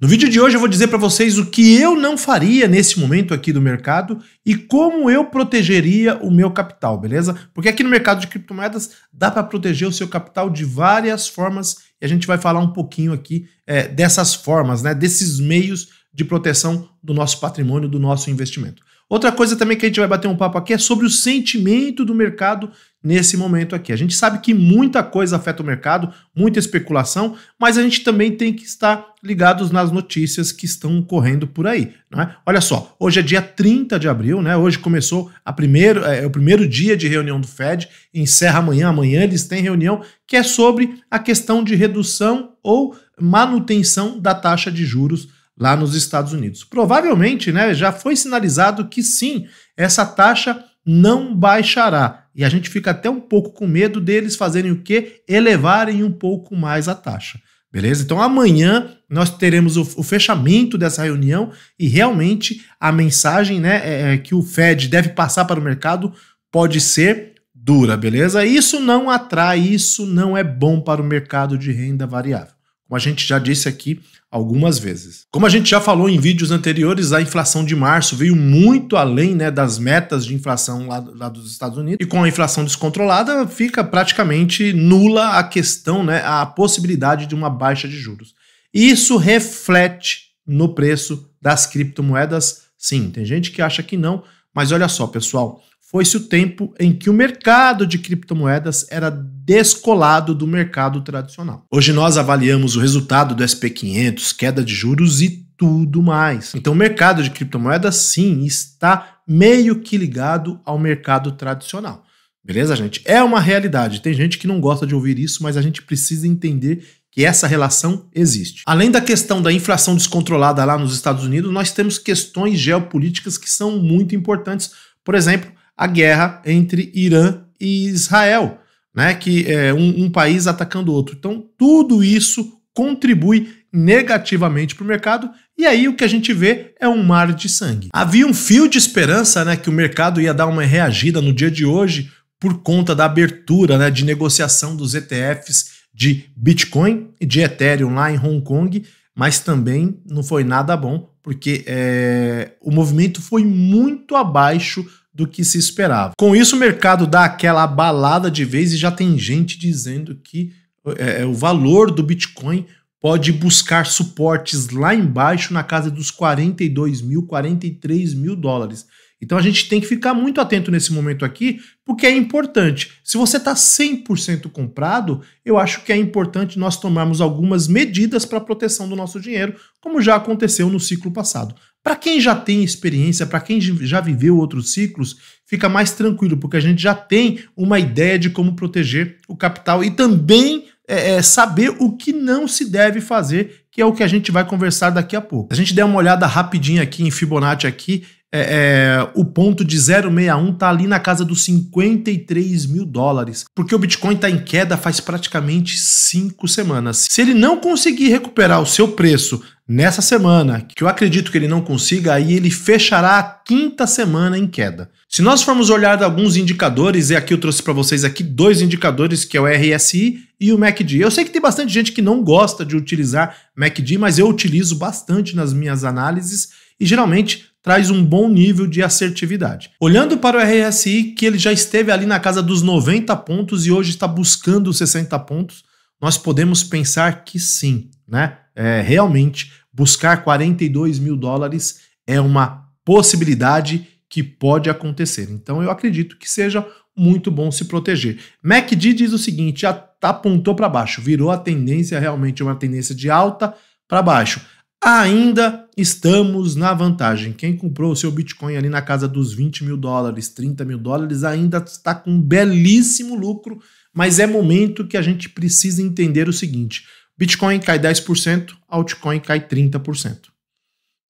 No vídeo de hoje eu vou dizer para vocês o que eu não faria nesse momento aqui do mercado e como eu protegeria o meu capital, beleza? Porque aqui no mercado de criptomoedas dá para proteger o seu capital de várias formas e a gente vai falar um pouquinho aqui é, dessas formas, né? Desses meios de proteção do nosso patrimônio, do nosso investimento. Outra coisa também que a gente vai bater um papo aqui é sobre o sentimento do mercado nesse momento aqui. A gente sabe que muita coisa afeta o mercado, muita especulação, mas a gente também tem que estar ligados nas notícias que estão correndo por aí. Né? Olha só, hoje é dia 30 de abril, né? Hoje começou a primeiro, é, o primeiro dia de reunião do Fed, encerra amanhã. Amanhã eles têm reunião que é sobre a questão de redução ou manutenção da taxa de juros lá nos Estados Unidos. Provavelmente, né, já foi sinalizado que sim, essa taxa não baixará. E a gente fica até um pouco com medo deles fazerem o quê? Elevarem um pouco mais a taxa. Beleza? Então amanhã nós teremos o, o fechamento dessa reunião e realmente a mensagem né, é, é, que o Fed deve passar para o mercado pode ser dura, beleza? Isso não atrai, isso não é bom para o mercado de renda variável como a gente já disse aqui algumas vezes. Como a gente já falou em vídeos anteriores, a inflação de março veio muito além né, das metas de inflação lá, lá, dos Estados Unidos, e com a inflação descontrolada fica praticamente nula a questão, né, a possibilidade de uma baixa de juros. Isso reflete no preço das criptomoedas, sim. Tem gente que acha que não, mas olha só, pessoal, foi-se o tempo em que o mercado de criptomoedas era descolado do mercado tradicional. Hoje nós avaliamos o resultado do SP500, queda de juros e tudo mais. Então o mercado de criptomoedas sim está meio que ligado ao mercado tradicional. Beleza, gente? É uma realidade. Tem gente que não gosta de ouvir isso, mas a gente precisa entender que essa relação existe. Além da questão da inflação descontrolada lá nos Estados Unidos, nós temos questões geopolíticas que são muito importantes. Por exemplo, a guerra entre Irã e Israel, né? Que é um, um país atacando o outro. Então, tudo isso contribui negativamente para o mercado e aí o que a gente vê é um mar de sangue. Havia um fio de esperança, né, que o mercado ia dar uma reagida no dia de hoje por conta da abertura, né, de negociação dos ETFs de Bitcoin e de Ethereum lá em Hong Kong, mas também não foi nada bom porque é, o movimento foi muito abaixo do que se esperava. Com isso, o mercado dá aquela balada de vez e já tem gente dizendo que é, é, o valor do Bitcoin pode buscar suportes lá embaixo na casa dos 42 mil, 43 mil dólares. Então a gente tem que ficar muito atento nesse momento aqui, porque é importante. Se você está 100% comprado, eu acho que é importante nós tomarmos algumas medidas para proteção do nosso dinheiro, como já aconteceu no ciclo passado. Para quem já tem experiência, para quem já viveu outros ciclos, fica mais tranquilo, porque a gente já tem uma ideia de como proteger o capital e também é, é, saber o que não se deve fazer, que é o que a gente vai conversar daqui a pouco. A gente der uma olhada rapidinho aqui em Fibonacci aqui, é, é, o ponto de 061 está ali na casa dos 53 mil dólares, porque o Bitcoin está em queda faz praticamente cinco semanas. Se ele não conseguir recuperar o seu preço nessa semana, que eu acredito que ele não consiga, aí ele fechará a quinta semana em queda. Se nós formos olhar alguns indicadores, e aqui eu trouxe para vocês aqui dois indicadores, que é o RSI e o MACD. Eu sei que tem bastante gente que não gosta de utilizar MACD, mas eu utilizo bastante nas minhas análises e geralmente traz um bom nível de assertividade. Olhando para o RSI, que ele já esteve ali na casa dos 90 pontos e hoje está buscando os 60 pontos, nós podemos pensar que sim, né? É, realmente, buscar 42 mil dólares é uma possibilidade que pode acontecer. Então, eu acredito que seja muito bom se proteger. MACD diz o seguinte: já apontou para baixo, virou a tendência realmente uma tendência de alta para baixo ainda estamos na vantagem. Quem comprou o seu Bitcoin ali na casa dos 20 mil dólares, 30 mil dólares, ainda está com um belíssimo lucro, mas é momento que a gente precisa entender o seguinte: Bitcoin cai 10%, altcoin cai 30%.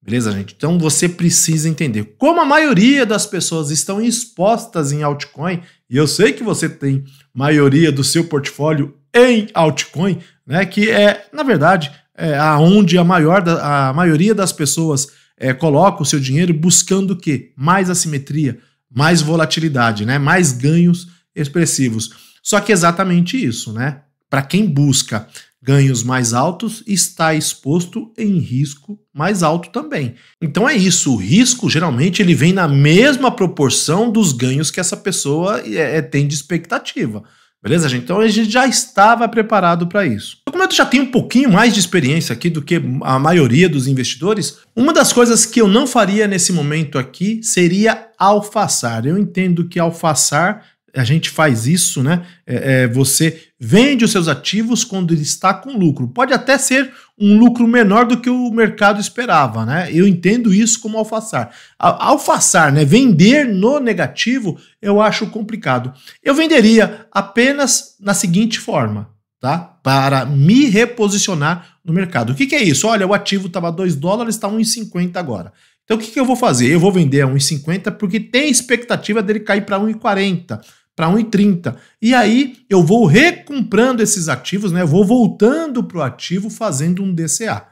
Beleza, gente? Então você precisa entender. Como a maioria das pessoas estão expostas em altcoin, e eu sei que você tem maioria do seu portfólio em altcoin, né? Que é, na verdade, é, aonde a, maior da, a maioria das pessoas é, coloca o seu dinheiro buscando o quê? Mais assimetria, mais volatilidade, né? mais ganhos expressivos. Só que é exatamente isso, né? Para quem busca ganhos mais altos está exposto em risco mais alto também. Então é isso, o risco geralmente ele vem na mesma proporção dos ganhos que essa pessoa é, é tem de expectativa. Beleza, gente? Então a gente já estava preparado para isso. Como eu já tenho um pouquinho mais de experiência aqui do que a maioria dos investidores, uma das coisas que eu não faria nesse momento aqui seria alfaçar. Eu entendo que alfaçar a gente faz isso, né? É, é, você vende os seus ativos quando ele está com lucro. Pode até ser um lucro menor do que o mercado esperava, né? Eu entendo isso como alfaçar. Alfaçar, né? Vender no negativo, eu acho complicado. Eu venderia apenas na seguinte forma, tá? Para me reposicionar no mercado. O que, que é isso? Olha, o ativo estava 2 dólares, está 1,50 agora. Então o que, que eu vou fazer? Eu vou vender a 1,50 porque tem expectativa dele cair para 1,40 para 1,30. E aí eu vou recomprando esses ativos, né? Eu vou voltando para o ativo fazendo um DCA.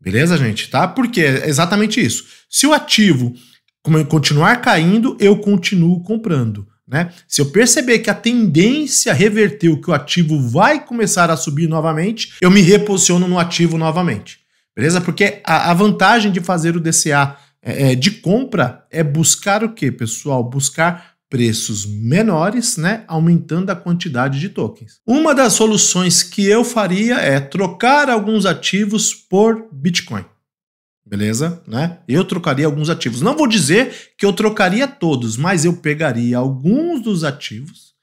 Beleza, gente? Tá? Porque é exatamente isso. Se o ativo continuar caindo, eu continuo comprando. Né? Se eu perceber que a tendência reverteu, que o ativo vai começar a subir novamente, eu me reposiciono no ativo novamente. Beleza? Porque a, a vantagem de fazer o DCA é, é, de compra é buscar o que, pessoal? Buscar preços menores, né, aumentando a quantidade de tokens. Uma das soluções que eu faria é trocar alguns ativos por Bitcoin. Beleza? Né? Eu trocaria alguns ativos. Não vou dizer que eu trocaria todos, mas eu pegaria alguns dos ativos,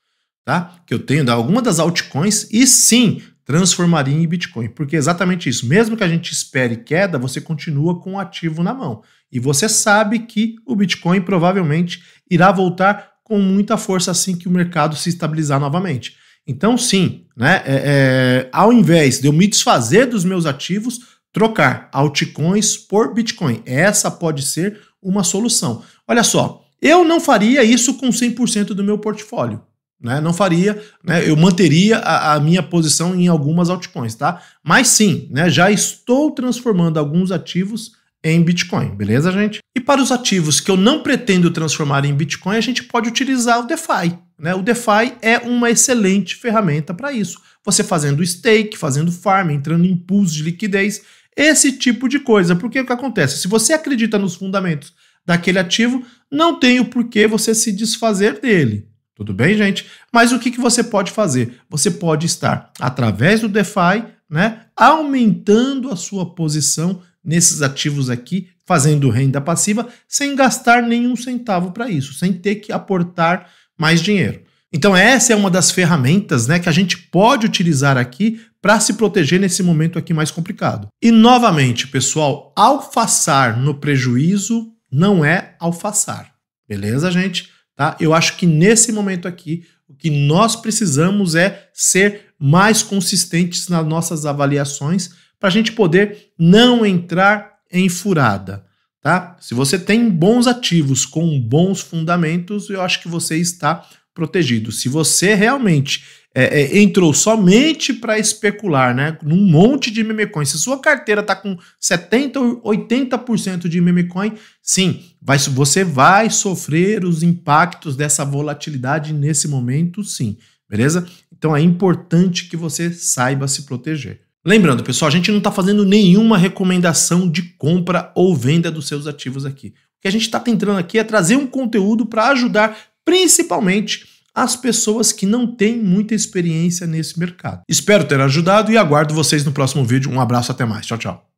tá? Que eu tenho da alguma das altcoins e sim transformaria em Bitcoin, porque é exatamente isso. Mesmo que a gente espere queda, você continua com o ativo na mão. E você sabe que o Bitcoin provavelmente irá voltar com muita força assim que o mercado se estabilizar novamente. Então, sim, né, é, é, ao invés de eu me desfazer dos meus ativos, trocar altcoins por Bitcoin. Essa pode ser uma solução. Olha só, eu não faria isso com 100% do meu portfólio. Né? Não faria, né? eu manteria a, a, minha posição em algumas altcoins, tá? Mas sim, né? já estou transformando alguns ativos em Bitcoin, beleza, gente? E para os ativos que eu não pretendo transformar em Bitcoin, a gente pode utilizar o DeFi. Né? O DeFi é uma excelente ferramenta para isso. Você fazendo stake, fazendo farm, entrando em pools de liquidez, esse tipo de coisa. Porque o que acontece? Se você acredita nos fundamentos daquele ativo, não tem o porquê você se desfazer dele. Tudo bem, gente? Mas o que, que você pode fazer? Você pode estar, através do DeFi, né, aumentando a sua posição nesses ativos aqui, fazendo renda passiva, sem gastar nenhum centavo para isso, sem ter que aportar mais dinheiro. Então essa é uma das ferramentas né, que a gente pode utilizar aqui para se proteger nesse momento aqui mais complicado. E novamente, pessoal, alfaçar no prejuízo não é alfaçar. Beleza, gente? Tá? Eu acho que nesse momento aqui, o que nós precisamos é ser mais consistentes nas nossas avaliações para a gente poder não entrar em furada. Tá? Se você tem bons ativos com bons fundamentos, eu acho que você está protegido. Se você realmente é, é, entrou somente para especular, né, num monte de meme coin, se sua carteira está com 70 ou 80% de meme coin, sim, vai, você vai sofrer os impactos dessa volatilidade nesse momento, sim, beleza? Então é importante que você saiba se proteger. Lembrando, pessoal, a gente não está fazendo nenhuma recomendação de compra ou venda dos seus ativos aqui. O que a gente está tentando aqui é trazer um conteúdo para ajudar principalmente as pessoas que não têm muita experiência nesse mercado. Espero ter ajudado e aguardo vocês no próximo vídeo. Um abraço, até mais. Tchau, tchau.